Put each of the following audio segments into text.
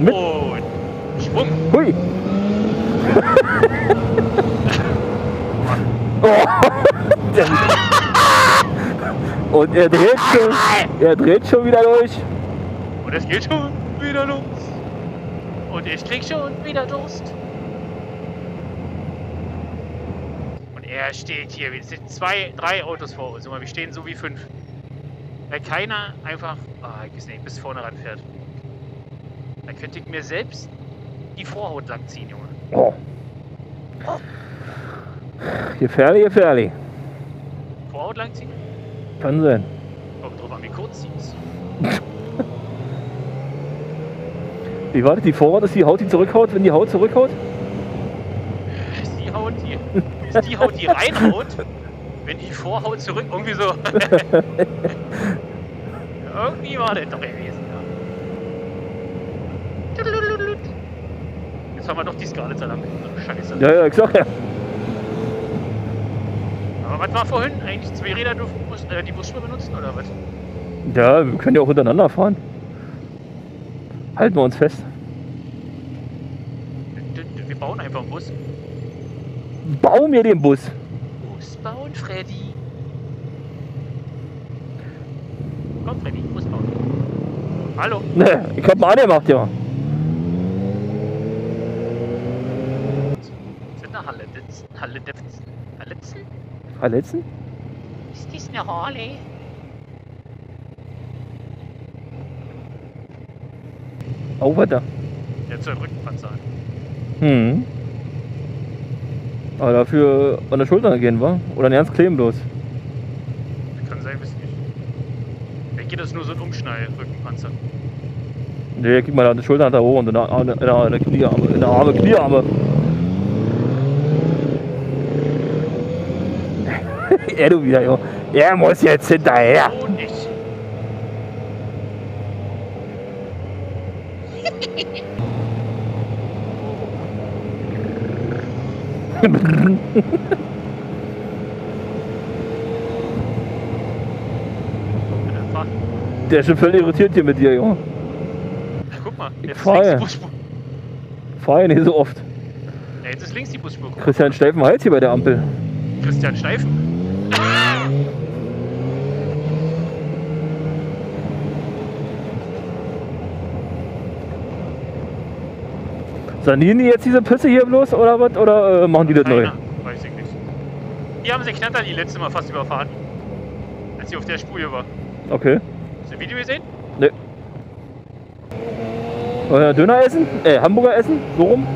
Mit. Und Schwung. Hui. oh. Und er dreht schon, er dreht schon wieder durch. Und es geht schon wieder los. Und ich krieg schon wieder Durst. Und er steht hier. Es sind zwei, drei Autos vor uns. Wir stehen so wie fünf. Weil keiner einfach, ah, ich weiß nicht, bis vorne ranfährt. Da könnte ich mir selbst die Vorhaut langziehen, Junge. Oh. Gefährlich, gefährlich. Vorhaut langziehen? Kann sein. Kommt drauf an, wie kurz sie ist. Wie war das? Die Vorhaut, dass die Haut die zurückhaut, wenn die Haut zurückhaut? Ist die Haut, die, ist die Haut, die reinhaut, wenn die Vorhaut zurück, irgendwie so. irgendwie war das doch gewesen. Jetzt haben wir doch die Scarlett lang. Scheiße. Ja, ja, ich sag ja. Aber was war vorhin? Eigentlich zwei Räder durften Bus, äh, die Busspur benutzen oder was? Ja, wir können ja auch hintereinander fahren. Halten wir uns fest. Wir bauen einfach einen Bus. Bau mir den Bus. Bus bauen, Freddy. Komm, Freddy, Bus bauen. Hallo? Ne, ich hab mal angemacht, ja. Sind da Ditzen? Verletzen? Ist dies eine Harley? Oh, weiter. Der soll Rückenpanzer an. Hm. Aber dafür an der Schulter gehen wir? Oder ganz kleben Kann sein, weiß nicht. Dann geht das nur so ein Umschnall-Rückenpanzer. Ne, gib mal an der Schulter da hoch und in der, in der, in der Kniearme, in der Arme, Kniearme. er du wieder, jo. Er muss jetzt hinterher. Der ist schon völlig irritiert hier mit dir, Junge. Guck mal, Ich jetzt ist fahr links die Busspur. Fahr ja nicht so oft. Ja, jetzt ist links die Busspur. Christian Steifen Hals hier bei der Ampel. Christian Steifen. Sanieren die jetzt diese Pisse hier bloß oder was? Oder äh, machen die das neu? Keiner, weiß ich nicht. Die haben sich Knatter die letzte Mal fast überfahren. Als sie auf der Spur hier war. Okay. Hast du ein Video gesehen? Ne. Wollen wir Döner essen? Äh, Hamburger essen? So rum?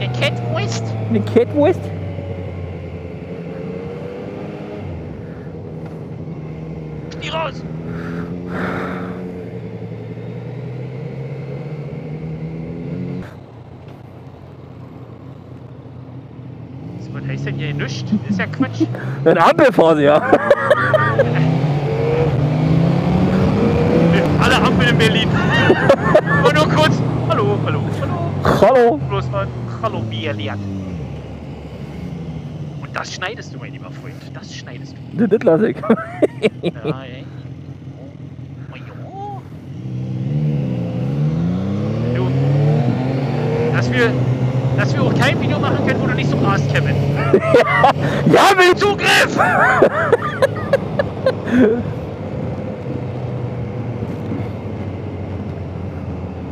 Der Cat West. Eine Catwurst? Knie raus. Was heißt nichts? Das ist ja Quatsch. Eine Ampelphase, ja. Alle Ampeln in Berlin. Mal nur kurz. Hallo, hallo, hallo. Hallo. Bloß mal Hallo Berlin. Und das schneidest du, mein lieber Freund. Das schneidest du. Das lasse ich. Ey. Oh, ja. Du, dass wir, dass wir auch kein Video machen können, wo du nicht so rast, Kevin. ja, mit Zugriff!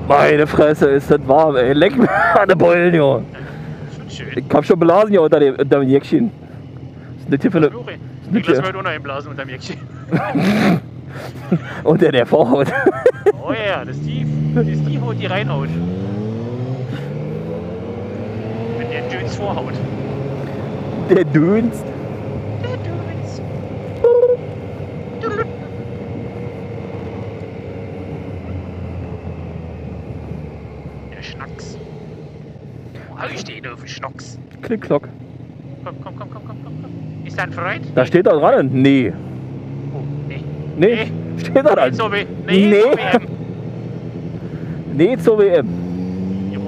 Meine Fresse, ist das warm, ey. Leck mir an den Beulen, Junge. Ich hab schon Blasen hier unter dem, unter dem Jäckchen. Was ist das hier für eine... Ich lass dir? mir heute auch noch einblasen unterm Jäckchen. Unter der Vorhaut. Oh ja, ja, das ist die, das ist die Haut, die reinhaut. Der Döns vorhaut. Der Dünst. Der Döns. Der Schnacks. Wo hab ich den auf den Schnocks? Klick, klock. Komm, komm, komm, komm, komm, komm, komm. Ist da ein Freund? Da steht da dran. Nee. Oh, nee. Nee. Steht da dran. Nee, wie, nee, Nee. WM. Nee zur WM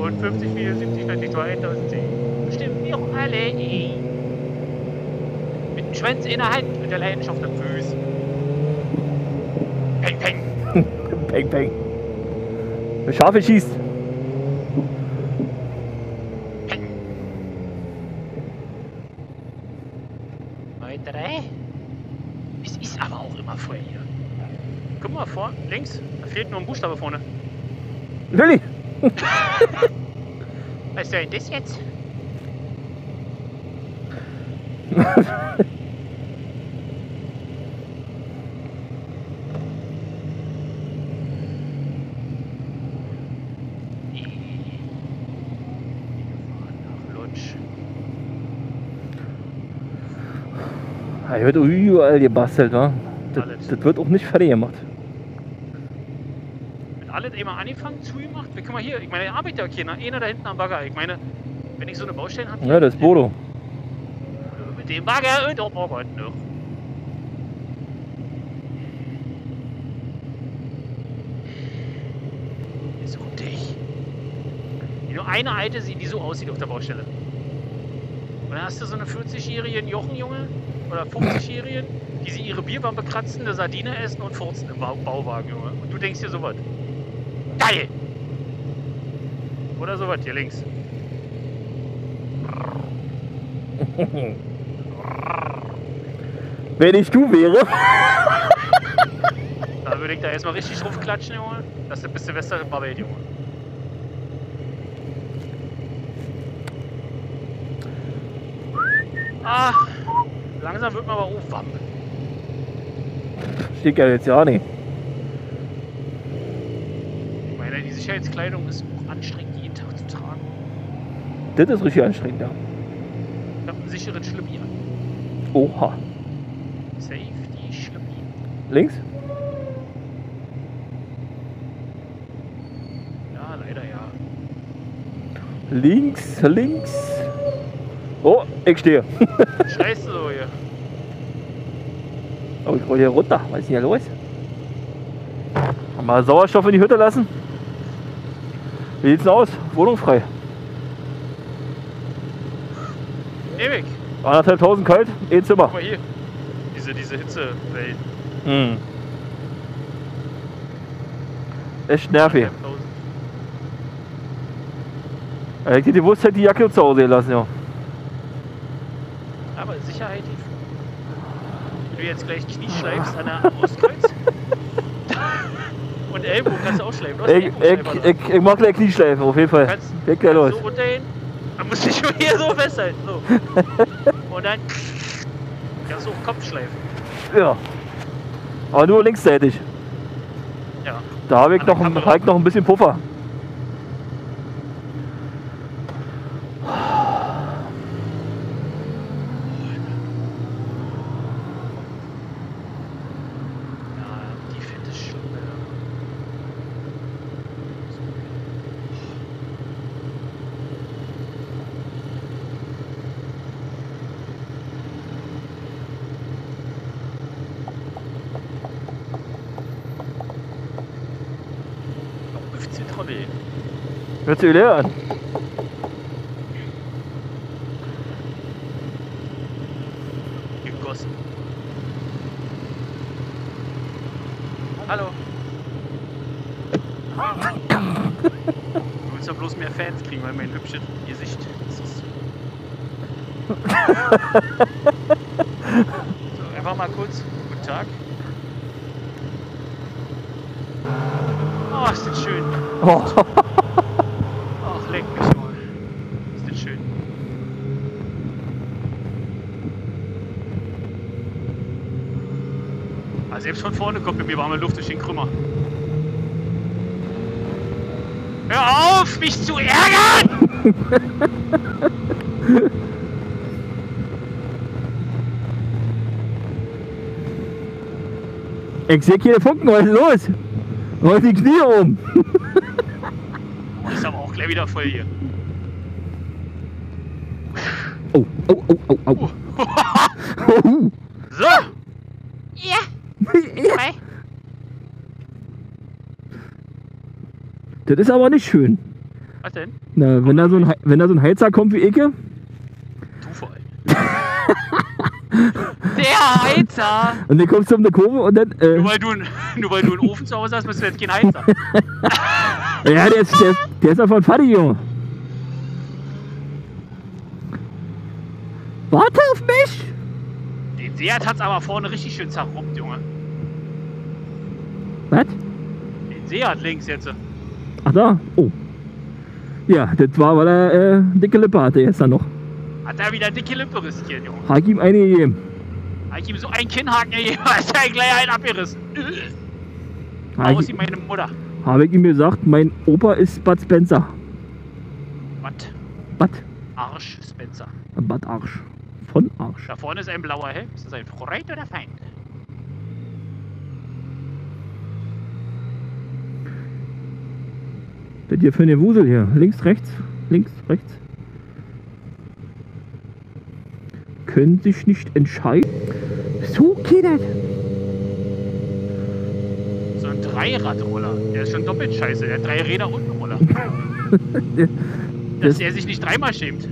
und 50, 74, 90, 2010. Bestimmen wir alle, ey. Mit dem Schwanz in der Hand und der Leidenschaft am Fuß. Peng, peng. peng, peng. Der Schafe schießt. drei. Es ist aber auch immer voll hier. Guck mal vor, links, da fehlt nur ein Buchstabe vorne. Lilly! Was soll denn das jetzt? Lutsch. Er wird überall gebastelt, wa? Das, das wird auch nicht fertig gemacht. Alles immer angefangen, zugemacht? Guck mal hier, ich meine, der arbeitet ja keiner. Einer da hinten am Bagger. Ich meine, wenn ich so eine Baustelle habe. Ja, das ist Bodo. Mit dem Bagger und oh Gott, noch. Gut dich. Nur eine alte sieht, die so aussieht auf der Baustelle. Und dann hast du so eine 40-jährigen Jochenjunge oder 50-jährigen, die sie ihre Bierwampe kratzen, eine Sardine essen und furzen im Bau Bauwagen, Junge. Und du denkst dir sowas. Geil! Oder sowas hier links. Wenn ich du wäre. Da würde ich da erstmal richtig drauf klatschen, Junge. Das ist bis Silvester in Welt, Junge. Ah, langsam wird man aber auch warm. Steht ja jetzt ja nicht. Ich meine, die Sicherheitskleidung ist auch anstrengend, jeden Tag zu tragen. Das ist richtig anstrengend, ja. Ich habe einen sicheren Schlippi an. Oha. Safety Schlippi. Links? Ja, leider ja. Links, links. Oh, ich stehe. Scheiße so hier. Oh, ich roll hier runter. Was ist denn hier los? Mal Sauerstoff in die Hütte lassen. Wie sieht's denn aus? Wohnung frei. Ewig. Anderthalbtausend kalt, ein Zimmer. Guck mal hier. Diese, diese Hitzewelt. Hm. Echt nervig. 1000. Ich hätte die Wurst die Jacke zu Hause gelassen, ja. Aber Sicherheit, wenn du jetzt gleich Knie schleifst an der Ostkreuz und Ellbogen kannst du auch schleifen. Du Ich, Ellbogenschleifer da. ich, ich, ich mach gleich Knieschleifen, auf jeden Fall. kannst, Geht gleich los. so runterhin, dann musst du dich schon hier so festhalten. So. Und dann kannst du auch Kopf schleifen. Ja. Aber nur linksseitig. Ja. Da habe ich, noch, hab ich noch ein bisschen Puffer. Ja, die fette Schluppe. Noch 15 Trommel. Hört sich leer an. gegossen. Hallo. Du willst ja bloß mehr Fans kriegen, weil mein hübsches Gesicht ist. So, einfach mal kurz. Guten Tag. Oh, ist das schön. Oh. Ach, leck mich mal. Ist das schön. Ah, selbst von vorne kommt bei mir warme Luft durch den Krümmer. Hör auf, mich zu ärgern! Ich sehe keine Funken, was ist los? Ist die Knie oben? Oh, ist aber auch gleich wieder voll hier. Oh, oh, oh, oh. oh. So! Ja, hi. Das ist aber nicht schön. Was denn? Na, wenn da so ein, wenn da so ein Heizer kommt wie Ecke, Du vor allem. Der Heizer! und dann kommst du um eine Kurve und dann, äh, Nur weil, du, ein- nur weil du einen Ofen zu Hause hast, bist du jetzt kein Heizer. ja, der ist, der ist, der ist davon fertig, Junge. Warte auf mich! Den Seat hat's aber vorne richtig schön zerruppt, Junge. Was? Den Seat links jetzt. Ach da? Oh. Ja, das war, weil er äh, dicke Lippe hatte dann noch. Hat er wieder dicke Lippe riskiert, Junge. Hab ich ihm eine gegeben. Hab ich ihm so einen Kinnhaken gegeben, ist er gleich einen abgerissen. Hab Aus wie meine Mutter. hab ich ihm gesagt, mein Opa ist Bud Spencer. Was? Bud? Arsch Spencer. Bud Arsch. Von Arsch. Da vorne ist ein blauer Helm. Ist das ein Freund oder Feind? Das hier für eine Wusel hier. Links, rechts, links, rechts. Können sich nicht entscheiden. So geht das. So ein Dreiradroller. Der ist schon doppelt scheiße. Der hat drei Räder und einen Roller. Dass Das- der sich nicht dreimal schämt.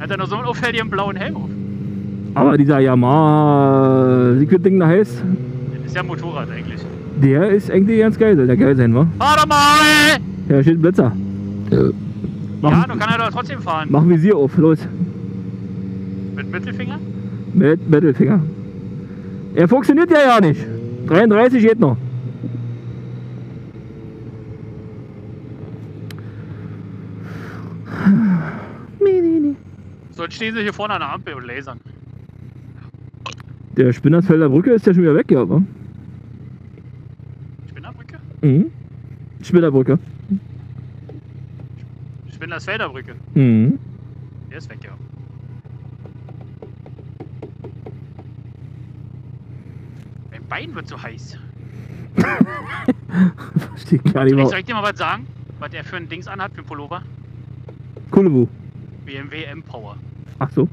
Hat er noch so einen auffälligen blauen Helm auf. Aber dieser Yamaha, wie das Ding da heißt, Das ist ja ein Motorrad eigentlich. der ist eigentlich ganz geil, soll der geil sein, wa? Warte mal! Ja, steht ein Blitzer. Mach, Ja, du kann er doch trotzdem fahren. mach Visier auf, los. Mit Mittelfinger? Mit Mittelfinger. Er funktioniert ja ja nicht. 33 geht noch. Sonst stehen sie hier vorne an der Ampel und lasern. Der Spinnersfelder Brücke ist ja schon wieder weg, ja, wa? Spinnerbrücke? Mhm. Spinnerbrücke. Spinnersfelder Brücke. Mhm. Der ist weg, ja. Mein Bein wird so heiß. Verstehe ich gar nicht Ich mehr. soll ich dir mal was sagen? Was der für ein Dings anhat, für ein Pullover? Kulebu. BMW M-Power. Ach so.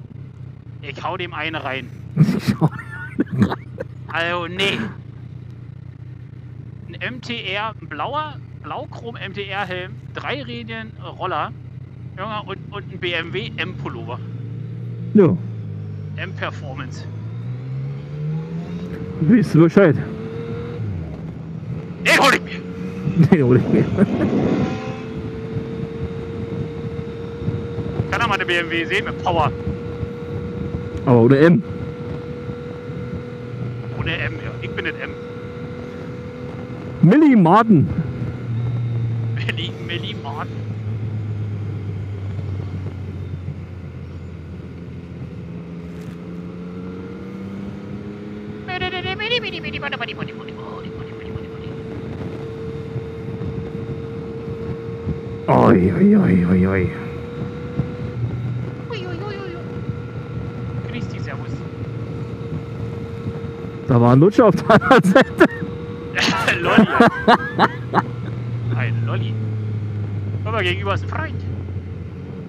Ich hau dem eine rein. Also, nee. Ein MTR, ein blauer, blauchrom MTR-Helm, drei Rädchen Roller, Junge, und, und ein BMW M-Pullover. ja, M-Performance. weißt du Bescheid. Den hol ich mir! Den hol ich mir. Kann er mal eine BMW sehen mit Power. Aber oder M. Ohne M, ja. Ich bin nicht M. Millie Martin. Milli, Milli Martin. Oi, oi, oi, oi, oi. Dich, Servus. Da war ein Lutscher auf der anderen Seite. Lolli. Lolli. Aber gegenüber ist ein Freund.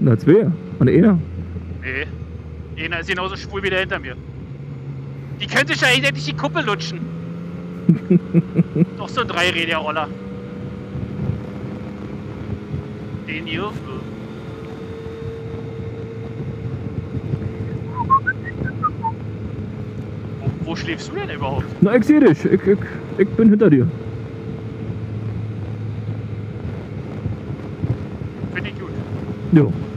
Na, zwei. Und einer. Nee. Einer ist genauso schwul wie der hinter mir. Die könnte sich ja eigentlich die Kuppel lutschen. Doch so ein Dreiräder-Roller. Den hier. äh. Wo, wo schläfst du denn überhaupt? Na, ich seh dich. Ich, ich, ich bin hinter dir. Ja.